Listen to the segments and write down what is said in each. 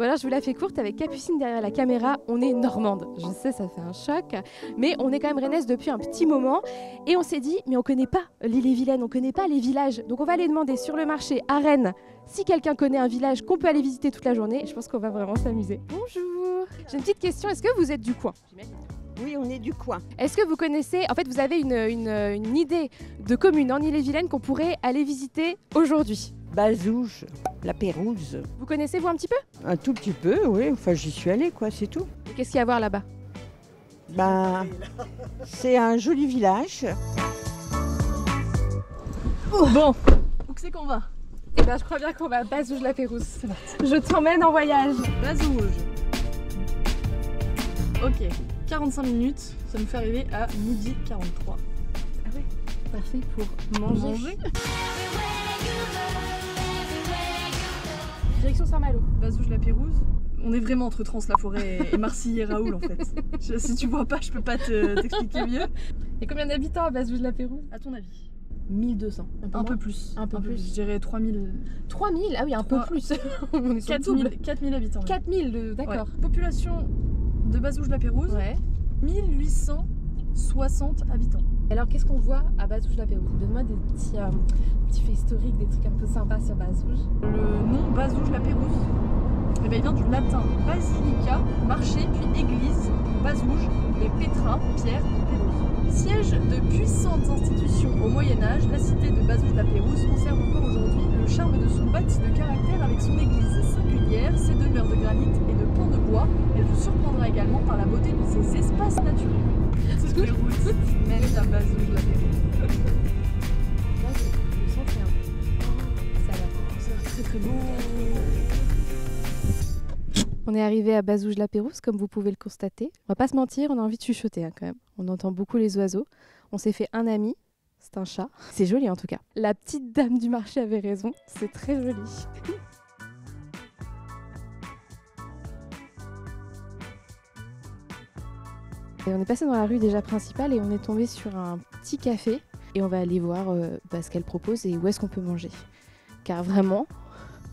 Bon alors je vous la fais courte avec Capucine derrière la caméra, on est normande. Je sais ça fait un choc, mais on est quand même rennaise depuis un petit moment et on s'est dit mais on connaît pas l'île et Vilaine, on connaît pas les villages. Donc on va aller demander sur le marché à Rennes si quelqu'un connaît un village qu'on peut aller visiter toute la journée. Je pense qu'on va vraiment s'amuser. Bonjour. J'ai une petite question, est-ce que vous êtes du coin? Oui, on est du coin. Est-ce que vous connaissez, en fait vous avez une, une- une idée de commune en Ille et Vilaine qu'on pourrait aller visiter aujourd'hui? Bazouge, la Pérouse. Vous connaissez vous un petit peu? Un tout petit peu, oui. Enfin, j'y suis allée, quoi, c'est tout. Et Qu'est-ce qu'il y a à voir là-bas? Ben, c'est un joli village. Bon, Où que c'est qu'on va? Et ben je crois bien qu'on va à Bazouge la Pérouse. Je t'emmène en voyage. Bazouge. Ok, 45 minutes, ça nous fait arriver à midi 43. Parfait pour manger. Manger? Direction Saint-Malo. Bazouge-la-Pérouse. On est vraiment entre Trans-la-Forêt et Marcilly et Raoul en fait. Je- si tu vois pas, je peux pas te- t'expliquer mieux. Et combien d'habitants à Bazouge la Pérouse? À ton avis? 1200. Un peu plus. Un peu plus. Je dirais 3000. 3000 Ah oui, un peu plus. On est sur le 4000, double. 4000 habitants. 4000, de- d'accord. Ouais. Population de Bazouge-la-Pérouse, Ouais. 1860 habitants. Alors qu'est-ce qu'on voit à Bazouge la Pérouse Donne-moi des petits, euh, petits faits historiques, des trucs un peu sympas sur Bazouge. Le nom Bazouge-la-Pérouse eh ben, il vient du latin basilica, marché, puis église, Bazouge, et Petra, pierre, Pérouse. Siège de puissantes institutions au Moyen-Âge, la cité de Bazouge-la-Pérouse conserve encore aujourd'hui le charme de son bâti de caractère avec son église singulière, ses demeures de granit et de pans de bois. Elle vous surprendra également par la beauté de ses espaces naturels. On est arrivé à Bazouge-la-Pérouse, comme vous pouvez le constater. On va pas se mentir, on a envie de chuchoter hein, quand même. On entend beaucoup les oiseaux. On s'est fait un ami, c'est un chat. C'est joli en tout cas. La petite dame du marché avait raison, c'est très joli. Et on est passé dans la rue déjà principale et on est tombé sur un petit café. Et on va aller voir euh, bah, ce qu'elle propose et où est-ce qu'on peut manger. Car vraiment,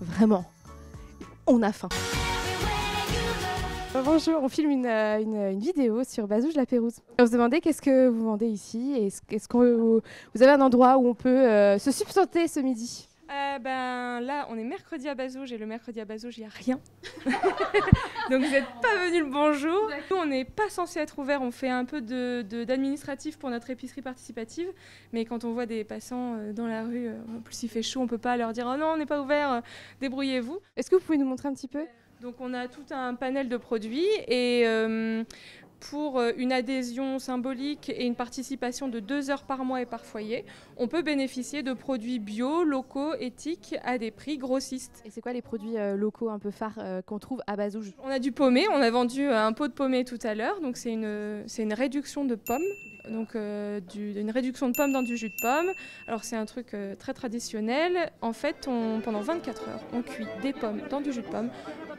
vraiment, on a faim. Bonjour, on filme une, euh, vidéo sur Bazouge la Pérouse. On se demandait qu'est-ce que vous vendez ici et est-ce qu'on vous avez un endroit où on peut euh, se substanter ce midi? Euh, ben là, on est mercredi à Bazouge et le mercredi à Bazouge, il n'y a rien. Donc vous n'êtes pas venu le bonjour. Nous, on n'est pas censé être ouvert. On fait un peu de- de- d'administratif pour notre épicerie participative. Mais quand on voit des passants euh, dans la rue, euh, en plus il fait chaud, on peut pas leur dire Oh non, on n'est pas ouvert, débrouillez-vous. Est-ce que vous pouvez nous montrer un petit peu? Donc on a tout un panel de produits et euh, pour euh, une adhésion symbolique et une participation de deux heures par mois et par foyer, on peut bénéficier de produits bio, locaux, éthiques à des prix grossistes. Et c'est quoi les produits euh, locaux un peu phares euh, qu'on trouve à Bazouge? On a du paumé, on a vendu un pot de paumé tout à l'heure, donc c'est une, c'est une réduction de pommes. Donc euh, du- une réduction de pommes dans du jus de pomme. Alors c'est un truc très traditionnel. En fait, on, pendant 24 heures, on cuit des pommes dans du jus de pomme.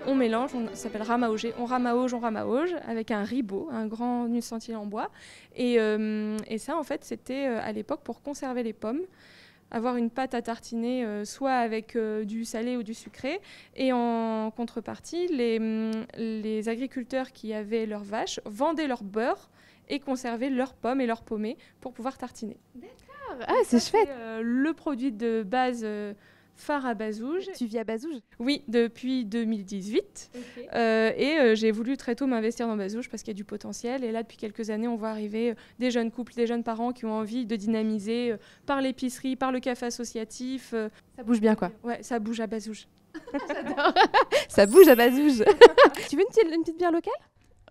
On mélange, on, ça s'appelle ramaugé. On ramauge, on ramauge avec un ribot, un grand ustensile en bois. Et, euh, et ça, en fait, c'était euh, à l'époque pour conserver les pommes avoir une pâte à tartiner euh, soit avec euh, du salé ou du sucré et en contrepartie les, les agriculteurs qui avaient leurs vaches vendaient leur beurre et conservaient leurs pommes et leurs pommées pour pouvoir tartiner. Ah, c'est chouette euh, le produit de base phare à Bazouge. Tu vis à Bazouge? Oui, depuis 2018. Euh, et euh, j'ai voulu très tôt m'investir dans Bazouge parce qu'il y a du potentiel. Et là, depuis quelques années, on voit arriver euh, des jeunes couples, des jeunes parents qui ont envie de dynamiser euh, par l'épicerie, par le café associatif. euh, Ça bouge bien quoi. ouais, ça bouge à Bazouge. Ça bouge à Bazouge Tu veux une petite, une petite bière locale?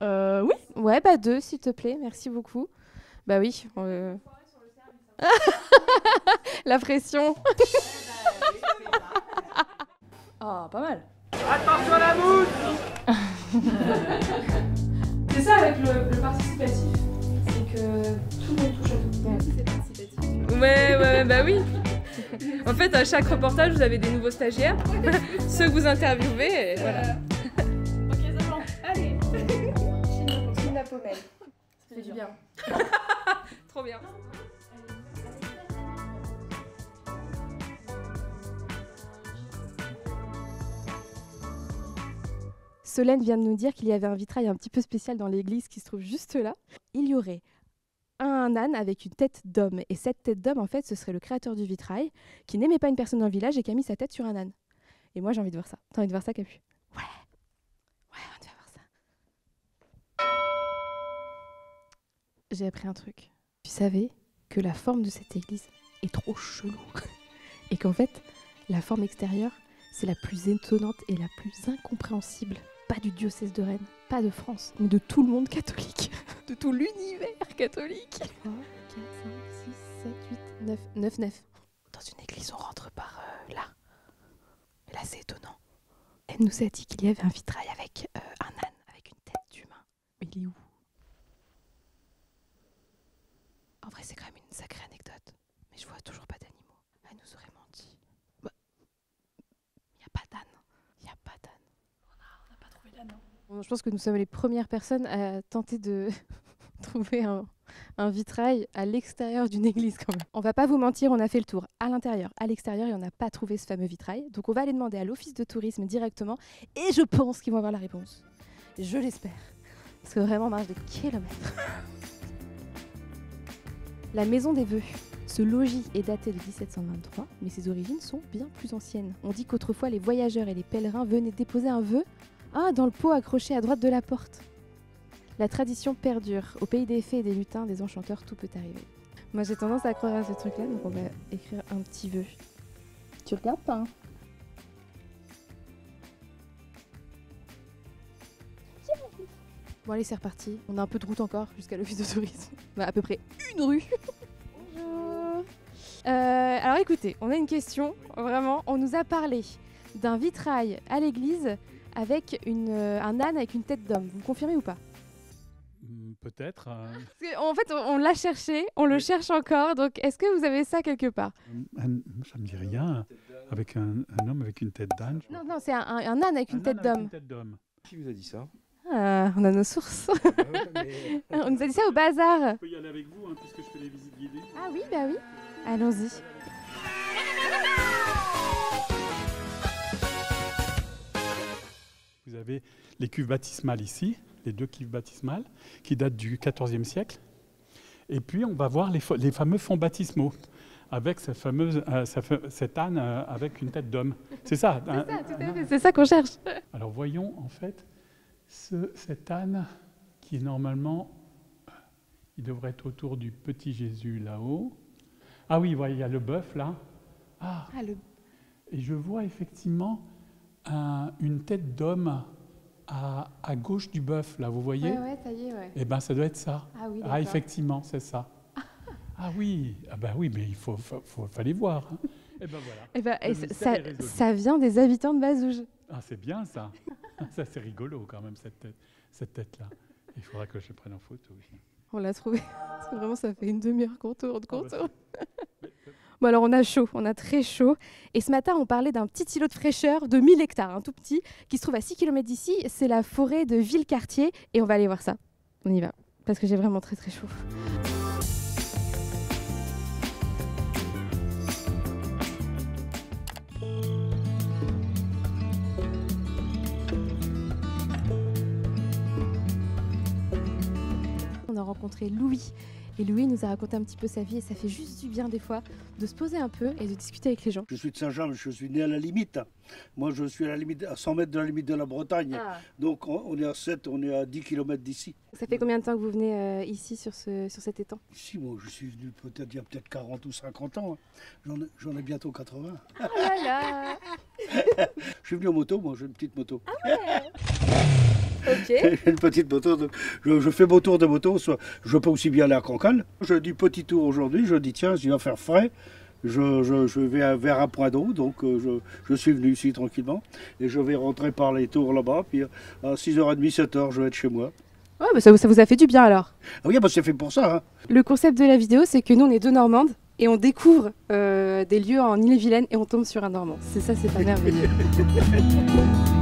Euh, oui. Ouais, bah deux s'il te plaît, merci beaucoup. Bah oui. euh. La pression. Ah, pas mal. C'est ça avec le, le participatif. C'est que tout le monde touche à tout. C'est participatif. Ouais, ouais, bah oui. En fait, à chaque reportage, vous avez des nouveaux stagiaires, ceux que vous interviewez, et voilà. Allez Chine la pommelle. Ça fait du bien. Trop bien. Solène vient de nous dire qu'il y avait un vitrail un petit peu spécial dans l'église qui se trouve juste là. Il y aurait un âne avec une tête d'homme. Et cette tête d'homme, en fait, ce serait le créateur du vitrail qui n'aimait pas une personne dans le village et qui a mis sa tête sur un âne. Et moi, j'ai envie de voir ça. T'as envie de voir ça, Capu? Ouais. Ouais, on va voir ça. J'ai appris un truc. Tu savais que la forme de cette église est trop chelou. et qu'en fait, la forme extérieure, c'est la plus étonnante et la plus incompréhensible. Pas du diocèse de Rennes, pas de France, mais de tout le monde catholique. de tout l'univers catholique. 3, 4, 5, 6, 7, 8, 9. 9, 9. Dans une église, on rentre par euh, là. Et là, c'est étonnant. Elle nous a dit qu'il y avait un vitrail avec euh, un âne, avec une tête d'humain. Mais il est où? En vrai, c'est quand même une sacrée anecdote. Mais je vois toujours pas d'animaux. Elle nous aurait menti. Bah, Il n'y a pas d'âne. Il n'y a pas d'âne. Bon, Je pense que nous sommes les premières personnes à tenter de trouver un, un vitrail à l'extérieur d'une église quand même. On va pas vous mentir, on a fait le tour à l'intérieur, à l'extérieur et on n'a pas trouvé ce fameux vitrail. Donc on va aller demander à l'office de tourisme directement et je pense qu'ils vont avoir la réponse. Je l'espère. Parce que vraiment, on marche des kilomètres. La maison des vœux. Ce logis est daté de 1723, mais ses origines sont bien plus anciennes. On dit qu'autrefois les voyageurs et les pèlerins venaient déposer un vœu ah, dans le pot accroché à droite de la porte. La tradition perdure. Au pays des fées et des lutins, des enchanteurs, tout peut arriver. Moi, j'ai tendance à croire à ce truc-là, donc on va écrire un petit vœu. Tu regardes pas, hein Bon, allez, c'est reparti. On a un peu de route encore jusqu'à l'office de tourisme. On a à peu près une rue. Bonjour. Euh, alors, écoutez, on a une question. Vraiment, on nous a parlé d'un vitrail à l'église avec une, euh, un âne avec une tête d'homme. Vous me confirmez ou pas Hmm, Peut-être. euh, En fait, on, on l'a cherché, on le Oui. cherche encore. Donc, est-ce que vous avez ça quelque part un- ça me dit rien. Avec un, un homme avec une tête d'âne. je Non, non, c'est un, un- un âne avec Un une tête d'homme. une tête d'homme. Qui vous a dit ça? Ah, on a nos sources. Ah ouais, mais- on nous a dit ça au bazar. Je peux y aller avec vous, hein, puisque je fais les visites guidées. Ah oui, bah oui. Allons-y. Vous avez les cuves baptismales ici, les deux cuves baptismales, qui datent du XIVe siècle. Et puis, on va voir les, fameux fonds baptismaux, avec cette fameuse, euh, cette âne euh, avec une tête d'homme. C'est ça C'est ça, à fait. C'est ça qu'on cherche. Alors voyons en fait ce- cet âne qui est normalement, il devrait être autour du petit Jésus là-haut. Ah oui, il y a le bœuf là. Ah, Ah, le... et je vois effectivement un- une tête d'homme à, à gauche du bœuf là, vous voyez Ouais, ouais, ça y est, ouais. Eh bien, ça doit être ça. Ah oui, Ah, effectivement, c'est ça. Ah oui, ah ben oui, mais il faut, faut, faut- fallait voir. hein. Eh ben voilà. Eh ben, et ça, ça- vient des habitants de Bazouge. Ah, c'est bien ça. ça, c'est rigolo quand même, cette tête, cette tête-là. Il faudra que je prenne en photo. On l'a trouvé. Parce que vraiment, ça fait une demi-heure qu'on tourne, qu'on Ah bah, tourne. Bon, alors, on a chaud, on a très chaud. Et ce matin, on parlait d'un petit îlot de fraîcheur de 1000 hectares, un tout petit, qui se trouve à 6 km d'ici. C'est la forêt de Villecartier. Et on va aller voir ça. On y va. Parce que j'ai vraiment très, très chaud. On a rencontré Louis. Et Louis nous a raconté un petit peu sa vie. Et ça fait juste du bien, des fois, de se poser un peu et de discuter avec les gens. Je suis de Saint-Jean, je suis né à la limite. Moi, je suis à la limite, à 100 mètres de la limite de la Bretagne. Donc, on est à 7, on est à 10 km d'ici. Ça fait combien de temps que vous venez euh, ici sur, ce, sur cet étang? Ici, moi, je suis venu peut-être il y a peut-être 40 ou 50 ans. hein. J'en ai, bientôt 80. Oh là là Je suis venu en moto, moi, j'ai une petite moto. Ok. J'ai une petite moto, donc je, je fais beau tour de moto. Soit, je peux aussi bien aller à Cancale. Je dis petit tour aujourd'hui, je dis tiens, il va faire frais. Je, je- je vais vers un point d'eau, donc euh, je, je suis venu ici tranquillement. Et je vais rentrer par les tours là-bas. Puis à 6h30, 7h, je vais être chez moi. Ouais, bah ça, vous- ça vous a fait du bien alors? Ah oui, bah, c'est fait pour ça. hein. Le concept de la vidéo, c'est que nous, on est deux Normandes et on découvre euh, des lieux en Ille-et-Vilaine et on tombe sur un Normand. C'est ça, c'est pas merveilleux.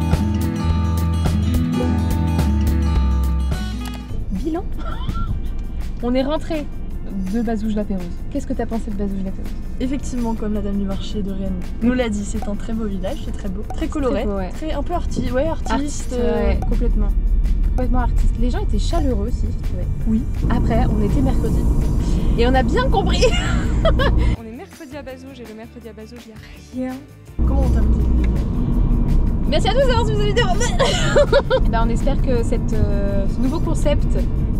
Bilan On est rentré de Bazouge la Pérouse. Qu'est-ce que t'as pensé de Bazouge la Pérouse? Effectivement, comme la dame du marché de Rennes nous l'a dit, c'est un très beau village, c'est très beau, très coloré, beau, ouais. très un peu arti ouais, artiste. Artiste, euh, ouais, complètement. Complètement artiste. Les gens étaient chaleureux aussi, je trouvais. Oui. Après, on était mercredi. Et on a bien compris On est mercredi à Bazouge et le mercredi à Bazouge, il n'y a rien. Comment on t'a Merci à tous d'avoir suivi cette vidéo ben, On espère que cette, euh, ce nouveau concept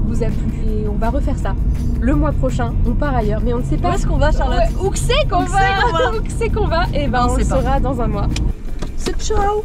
vous a plu. Et on va refaire ça. Le mois prochain, on part ailleurs, mais on ne sait Où pas est-ce qu'on va, Charlotte Ouais, où que c'est qu'on Où va Où que c'est qu'on va Et ben On on, le saura dans un mois. C'est ciao